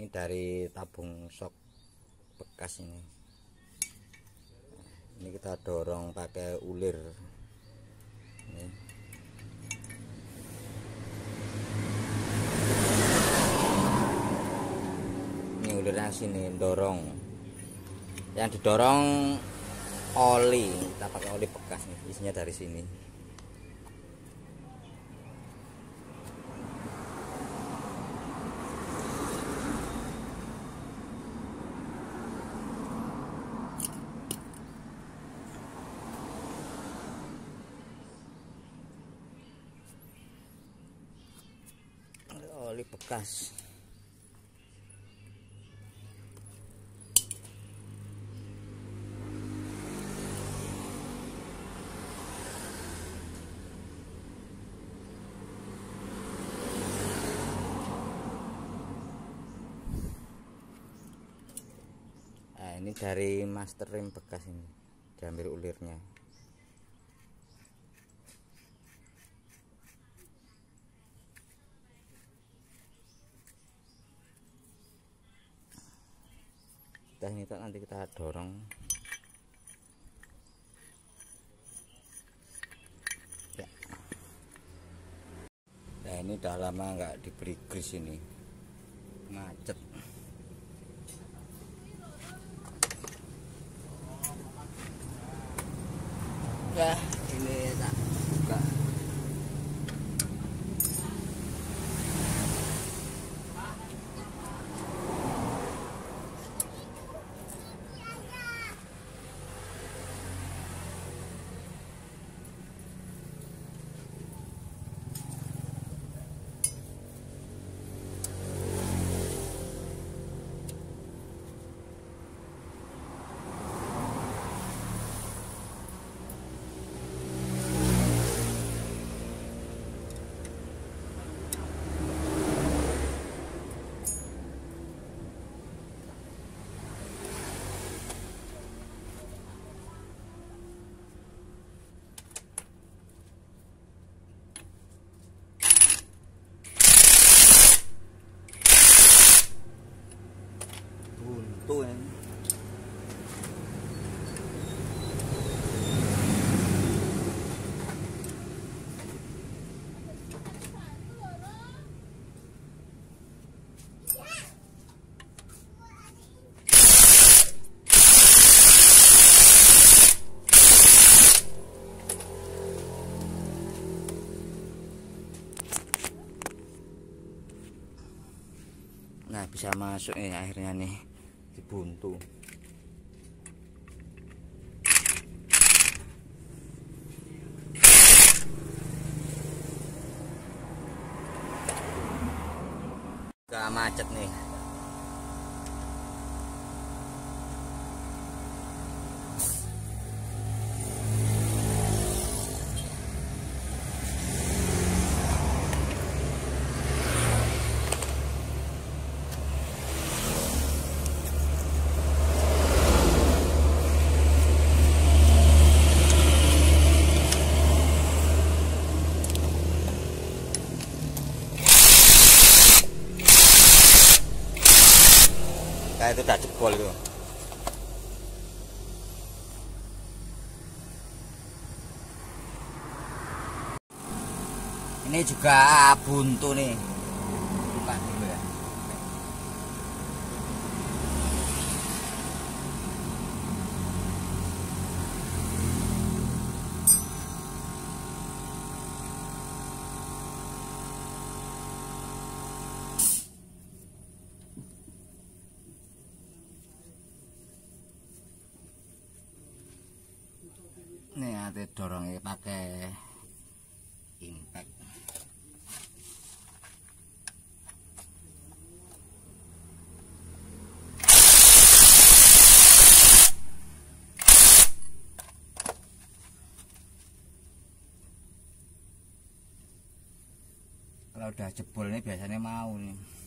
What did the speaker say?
ini dari tabung sok bekas ini. Ini kita dorong pakai ulir. Ini. ini ulirnya sini dorong. Yang didorong oli kita pakai oli bekas nih isinya dari sini oli bekas. Nah, ini dari master rim bekas ini. Diambil ulirnya nanti kita dorong. Ya. Nah ini udah lama nggak diberi gris ini. Macet. Ya ini tak buka buntu ya Nah bisa masuk nih akhirnya nih. Dibuntu. Gak macet nih kayak itu udah jebol itu. Ini juga buntu nih ate dorongnya pakai impact. Kalau udah jebol ini biasanya mau nih